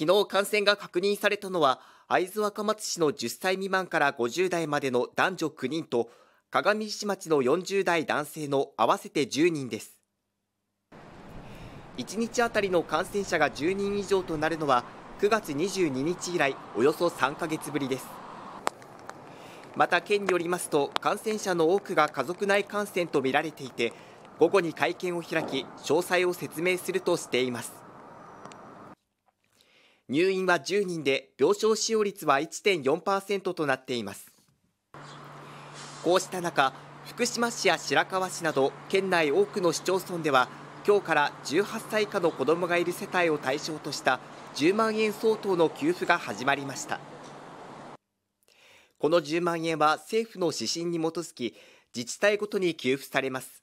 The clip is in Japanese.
昨日感染が確認されたのは会津若松市の10歳未満から50代までの男女9人と鏡石町の40代男性の合わせて10人です。1日あたりの感染者が10人以上となるのは9月22日以来およそ3ヶ月ぶりです。また県によりますと感染者の多くが家族内感染とみられていて午後に会見を開き詳細を説明するとしています。入院は10人で病床使用率は1.4%となっています。こうした中福島市や白河市など県内多くの市町村では今日から18歳以下の子どもがいる世帯を対象とした10万円相当の給付が始まりました。この10万円は政府の指針に基づき自治体ごとに給付されます。